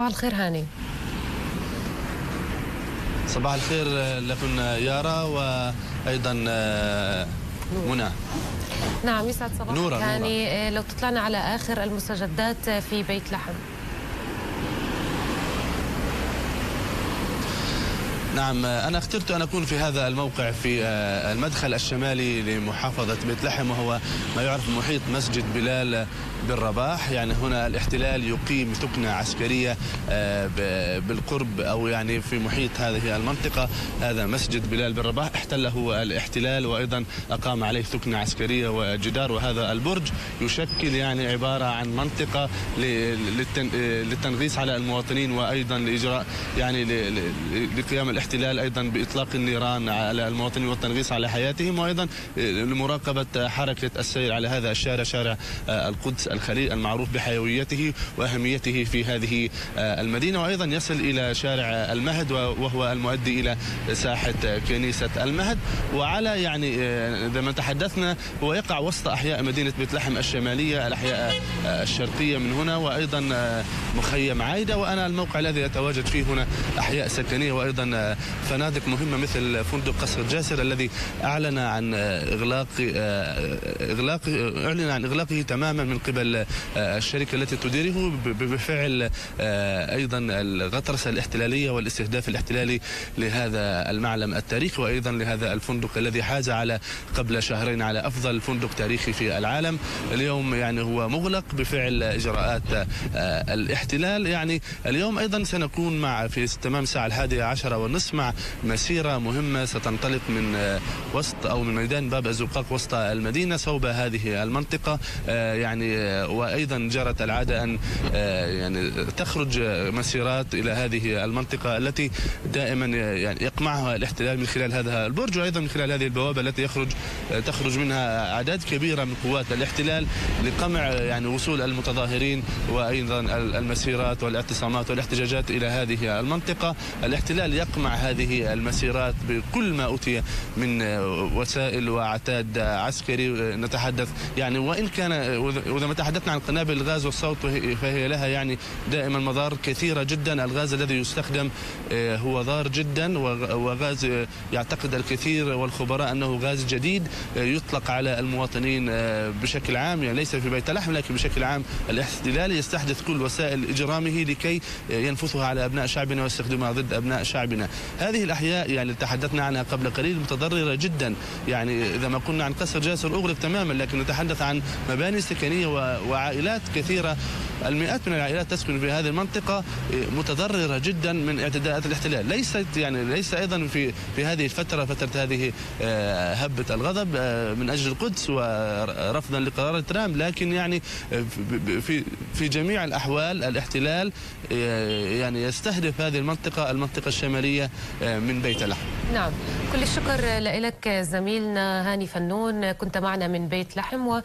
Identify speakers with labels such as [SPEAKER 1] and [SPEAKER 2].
[SPEAKER 1] صباح الخير هاني.
[SPEAKER 2] صباح الخير لكم يارا وأيضا منى.
[SPEAKER 1] نعم يسعد صباحك هاني. لو تطلعنا على آخر المستجدات في بيت لحم.
[SPEAKER 2] نعم أنا اخترت أن أكون في هذا الموقع في المدخل الشمالي لمحافظة بيت لحم وهو ما يعرف محيط مسجد بلال بن رباح يعني هنا الاحتلال يقيم ثكنة عسكرية بالقرب أو يعني في محيط هذه المنطقة. هذا مسجد بلال بن رباح احتله الاحتلال وأيضا أقام عليه ثكنة عسكرية وجدار. وهذا البرج يشكل يعني عبارة عن منطقة للتنغيص على المواطنين وأيضا لإجراء يعني لقيام الاحتلال أيضا بإطلاق النيران على المواطنين والتنغيص على حياتهم وأيضا لمراقبة حركة السير على هذا الشارع شارع القدس الخليل المعروف بحيويته وأهميته في هذه المدينة. وأيضا يصل إلى شارع المهد وهو المؤدي إلى ساحة كنيسة المهد. وعلى يعني اذا ما تحدثنا هو يقع وسط أحياء مدينة بيت لحم الشمالية الأحياء الشرقية من هنا وأيضا مخيم عايدة. وأنا الموقع الذي أتواجد فيه هنا أحياء سكنية وأيضا فنادق مهمة مثل فندق قصر جاسر الذي أعلن عن إغلاق إغلاق أعلن عن إغلاقه تماما من قبل الشركة التي تديره بفعل أيضا الغطرسة الاحتلالية والاستهداف الاحتلالي لهذا المعلم التاريخي وأيضا لهذا الفندق الذي حاز على قبل شهرين على أفضل فندق تاريخي في العالم. اليوم يعني هو مغلق بفعل إجراءات الاحتلال. يعني اليوم أيضا سنكون مع في تمام الساعة الحادية عشرة والنصف مع مسيرة مهمة ستنطلق من وسط أو من ميدان باب الزقاق وسط المدينة صوب هذه المنطقة. يعني وأيضا جرت العادة أن يعني تخرج مسيرات إلى هذه المنطقة التي دائما يعني يقمعها الاحتلال من خلال هذا البرج وأيضا من خلال هذه البوابة التي يخرج تخرج منها أعداد كبيرة من قوات الاحتلال لقمع يعني وصول المتظاهرين وأيضا المسيرات والاعتصامات والاحتجاجات إلى هذه المنطقة. الاحتلال يقمع هذه المسيرات بكل ما أوتي من وسائل وعتاد عسكري. نتحدث يعني وإن كان وإذا ما تحدثنا عن قنابل الغاز والصوت فهي لها يعني دائما مضار كثيرة جدا. الغاز الذي يستخدم هو ضار جدا وغاز يعتقد الكثير والخبراء أنه غاز جديد يطلق على المواطنين بشكل عام. يعني ليس في بيت لحم لكن بشكل عام الاحتلال يستحدث كل وسائل إجرامه لكي ينفثها على أبناء شعبنا ويستخدمها ضد أبناء شعبنا. هذه الأحياء يعني تحدثنا عنها قبل قليل متضررة جدا. يعني إذا ما قلنا عن قصر جاسر أغلق تماما لكن نتحدث عن مباني سكنية وعائلات كثيرة. المئات من العائلات تسكن في هذه المنطقة متضررة جدا من اعتداءات الاحتلال. ليست يعني ليس أيضا في في هذه الفترة فترة هذه هبة الغضب من أجل القدس ورفضا لقرار ترامب. لكن يعني في في جميع الأحوال الاحتلال يعني يستهدف هذه المنطقة المنطقة من بيت لحم.
[SPEAKER 1] نعم. كل الشكر لك زميلنا هاني فنون. كنت معنا من بيت لحم و